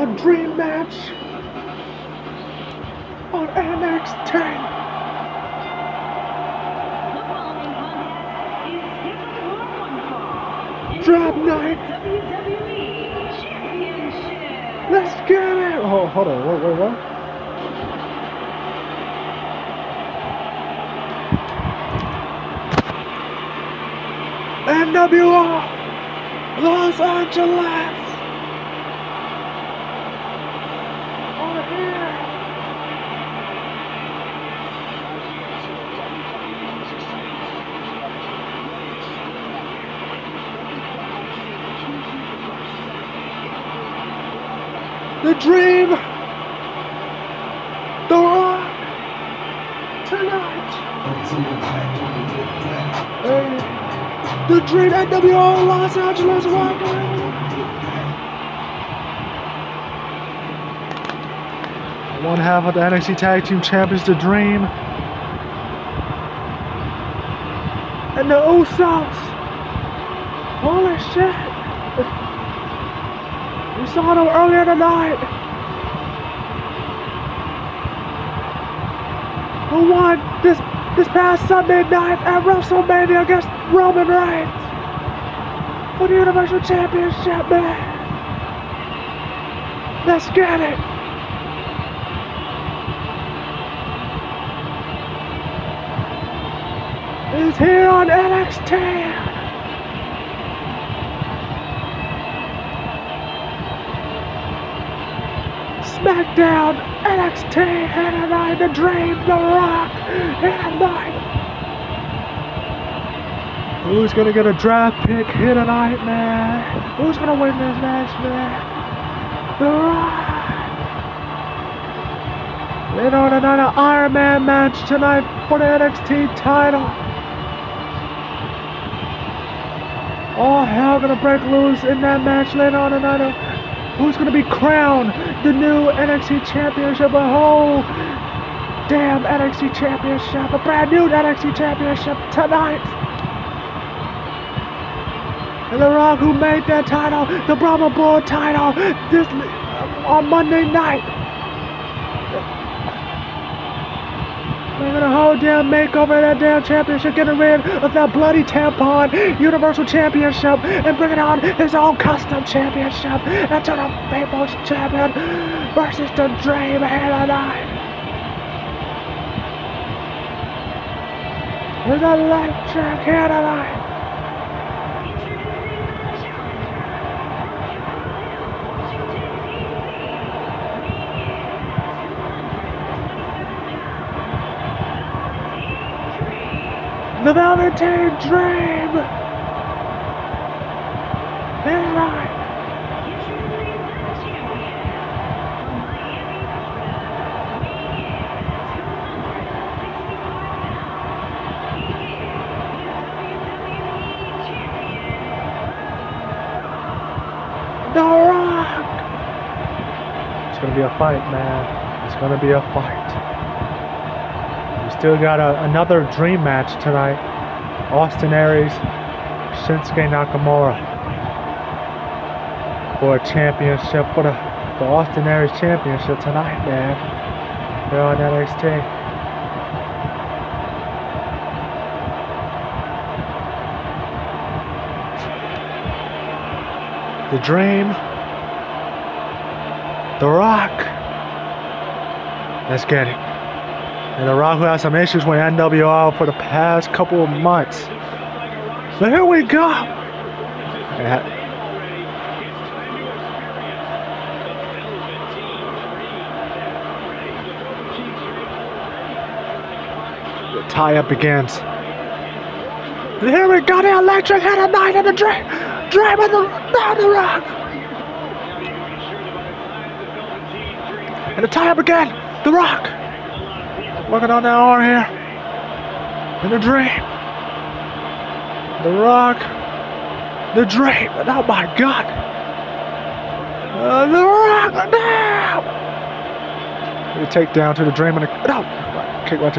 a dream match on NXT. Drop night. WWE. Let's get it. Oh, hold on. Wait, wait, what? NWO Los Angeles. Over here. The dream. The rock. Tonight. Hey. The dream NWO Los Angeles Rock. One half of the NXT Tag Team Champions, The Dream. And the Usos. Holy shit. We saw them earlier tonight. Who won this this past Sunday night at WrestleMania against Roman Reigns for the Universal Championship, man. Let's get it. It's here on NXT. SmackDown, NXT, and tonight, The Dream, The Rock, and tonight. Who's gonna get a draft pick here tonight, man? Who's gonna win this match, man? The Rock. Then on another Iron Man match tonight for the NXT title. All hell gonna break loose in that match later on tonight. Who's gonna be crowned the new NXT Championship? A whole damn NXT Championship, a brand new NXT Championship tonight. And The Rock, who made that title, the Brahma Bull title, this uh, on Monday night. Making a whole damn makeover that damn championship, getting rid of that bloody tampon Universal Championship and bringing on his own custom championship into the People's Champion versus the Dream tonight. There's a electric tonight. The Velveteen Dream. That's right. The Rock. It's gonna be a fight, man. It's gonna be a fight. Still got a, another dream match tonight. Austin Aries, Shinsuke Nakamura for a championship for the, the Austin Aries championship tonight, man. They're on NXT. The Dream, The Rock. Let's get it. And The who has some issues with NWR for the past couple of months. But here we go. Yeah. Tie-up begins. Here we go, the electric head of night and the dream, of the, down the rock. And the tie-up again, the rock. Working on that arm here. And the dream. The rock. The dream. And oh my god. Uh, the rock. No. The takedown to the dream and the, no. Kick right to the